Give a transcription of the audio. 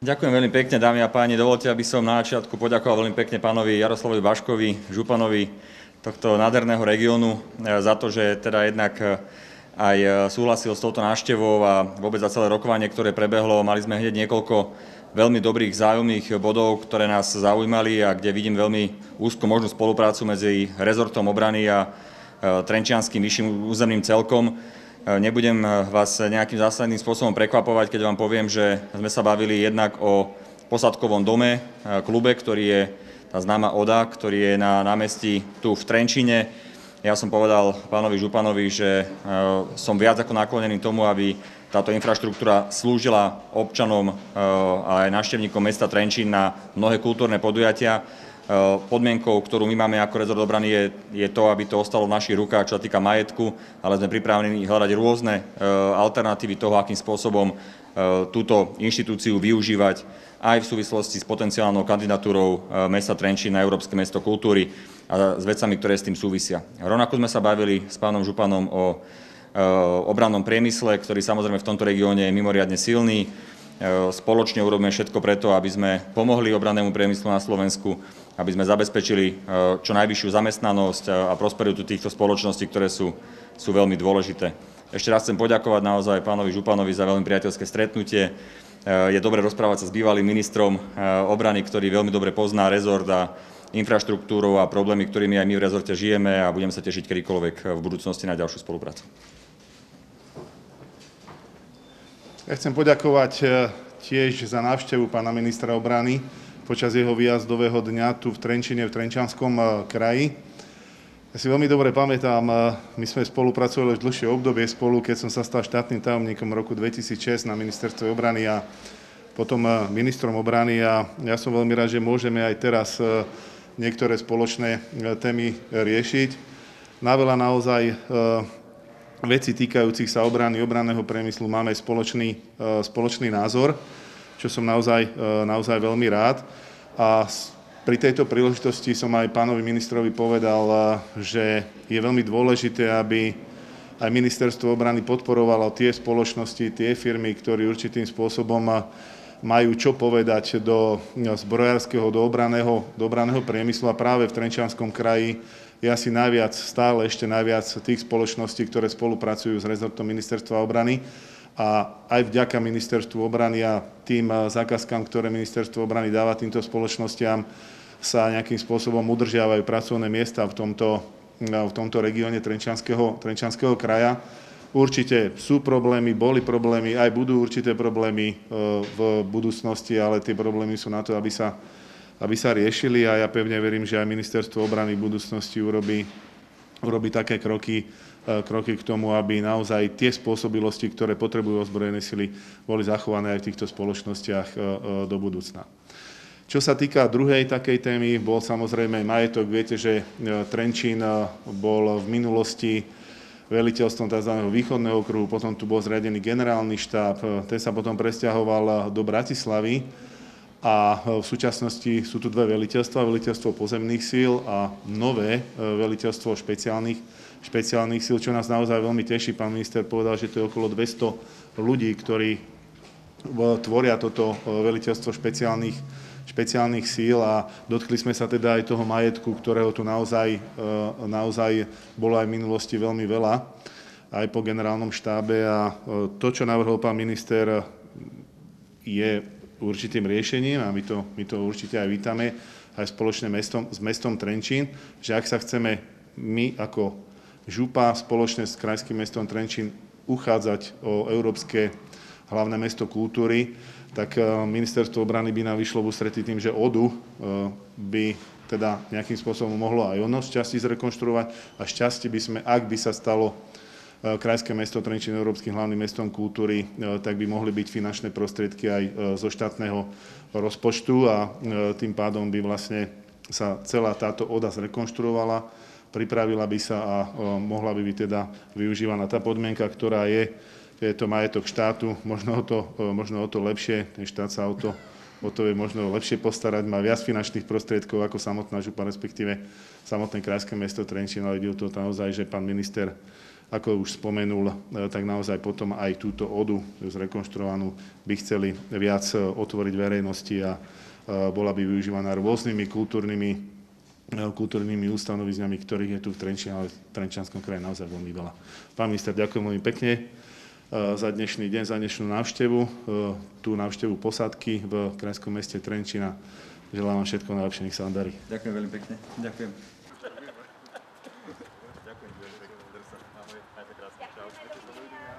Ďakujem veľmi pekne, dámy a páni. Dovolte, aby som na začiatku poďakoval veľmi pekne pánovi Jaroslavovi Baškovi, županovi tohto nádherného regiónu za to, že teda jednak aj súhlasil s touto návštevou a vôbec za celé rokovanie, ktoré prebehlo. Mali sme hneď niekoľko veľmi dobrých zájomných bodov, ktoré nás zaujímali a kde vidím veľmi úzko možnú spoluprácu medzi rezortom obrany a Trenčianským vyšším územným celkom. Nebudem vás nejakým zásadným spôsobom prekvapovať, keď vám poviem, že sme sa bavili jednak o posadkovom dome, klube, ktorý je tá známa ODA, ktorý je na námestí tu v Trenčine. Ja som povedal pánovi Županovi, že som viac ako naklonený tomu, aby táto infraštruktúra slúžila občanom a aj návštevníkom mesta Trenčín na mnohé kultúrne podujatia. Podmienkou, ktorú my máme ako rezort obrany, je, je to, aby to ostalo v našich rukách, čo sa týka majetku, ale sme pripravení hľadať rôzne alternatívy toho, akým spôsobom túto inštitúciu využívať aj v súvislosti s potenciálnou kandidatúrou mesta Trenčín na Európske mesto kultúry a s vecami, ktoré s tým súvisia. Rovnako sme sa bavili s pánom Županom o obrannom priemysle, ktorý samozrejme v tomto regióne je mimoriadne silný. Spoločne urobíme všetko preto, aby sme pomohli obrannému priemyslu na Slovensku, aby sme zabezpečili čo najvyššiu zamestnanosť a prosperitu týchto spoločností, ktoré sú, sú veľmi dôležité. Ešte raz chcem poďakovať naozaj pánovi Županovi za veľmi priateľské stretnutie. Je dobre rozprávať sa s bývalým ministrom obrany, ktorý veľmi dobre pozná rezort a infraštruktúru a problémy, ktorými aj my v rezorte žijeme a budem sa tešiť kedykoľvek v budúcnosti na ďalšiu spoluprácu. Ja chcem poďakovať tiež za návštevu pána ministra obrany počas jeho výjazdového dňa tu v Trenčine, v Trenčanskom kraji. Ja si veľmi dobre pamätám, my sme spolupracovali už dlhšie obdobie spolu, keď som sa stal štátnym tajomníkom roku 2006 na ministerstve obrany a potom ministrom obrany a ja som veľmi rád, že môžeme aj teraz niektoré spoločné témy riešiť. Na veľa naozaj veci týkajúcich sa obrany, obranného priemyslu máme spoločný, spoločný názor, čo som naozaj, naozaj veľmi rád. A pri tejto príležitosti som aj pánovi ministrovi povedal, že je veľmi dôležité, aby aj ministerstvo obrany podporovalo tie spoločnosti, tie firmy, ktorí určitým spôsobom majú čo povedať do zbrojárskeho, do obraného, do obraného priemyslu a práve v Trenčianskom kraji je asi najviac, stále ešte najviac tých spoločností, ktoré spolupracujú s rezortom ministerstva obrany a aj vďaka ministerstvu obrany a tým zákazkám, ktoré ministerstvo obrany dáva týmto spoločnostiam, sa nejakým spôsobom udržiavajú pracovné miesta v tomto, v tomto regióne Trenčianského, Trenčianského kraja. Určite sú problémy, boli problémy, aj budú určité problémy v budúcnosti, ale tie problémy sú na to, aby sa aby sa riešili a ja pevne verím, že aj ministerstvo obrany v budúcnosti urobí, urobí také kroky, kroky k tomu, aby naozaj tie spôsobilosti, ktoré potrebujú ozbrojené sily, boli zachované aj v týchto spoločnostiach do budúcna. Čo sa týka druhej takej témy, bol samozrejme majetok. Viete, že Trenčín bol v minulosti veliteľstvom tzv. východného okruhu, potom tu bol zriadený generálny štáb, ten sa potom presťahoval do Bratislavy a v súčasnosti sú tu dve veliteľstva, veliteľstvo pozemných síl a nové veliteľstvo špeciálnych, špeciálnych síl, čo nás naozaj veľmi teší. Pán minister povedal, že to je okolo 200 ľudí, ktorí tvoria toto veliteľstvo špeciálnych, špeciálnych síl a dotkli sme sa teda aj toho majetku, ktorého tu naozaj, naozaj bolo aj v minulosti veľmi veľa, aj po generálnom štábe a to, čo navrhol pán minister, je určitým riešením a my to, my to určite aj vítame aj spoločne mestom, s mestom Trenčín, že ak sa chceme my ako župa spoločne s krajským mestom Trenčín uchádzať o európske hlavné mesto kultúry, tak ministerstvo obrany by nám vyšlo v ústretí tým, že ODU by teda nejakým spôsobom mohlo aj ono šťastie zrekonštruovať a šťastie by sme, ak by sa stalo Krajské mesto Trenčín Európskym hlavným mestom kultúry, tak by mohli byť finančné prostriedky aj zo štátneho rozpočtu a tým pádom by vlastne sa celá táto oda zrekonštruovala, pripravila by sa a mohla by byť teda využívaná. Tá podmienka, ktorá je, je to majetok štátu, možno o to, možno o to lepšie, ten štát sa o to o to je možno lepšie postarať, má viac finančných prostriedkov ako samotná župa, respektíve samotné krajské mesto Trenčín, ale ide to naozaj, že pán minister, ako už spomenul, e, tak naozaj potom aj túto odu zrekonštruovanú by chceli viac e, otvoriť verejnosti a e, bola by využívaná rôznymi kultúrnymi, kultúrnymi ustanovizňami, ktorých je tu v Trenčíne, ale v Trenčianskom kraji naozaj veľmi veľa. Pán minister, ďakujem veľmi pekne za dnešný deň, za dnešnú návštevu, tú návštevu posádky v krajskom meste Trenčina. Želám vám všetko najlepšie, nech sa vám darí. Ďakujem veľmi pekne. Ďakujem. Ďakujem, že ste drsá. Ahoj, majte krásne. Čau. Dovidenia.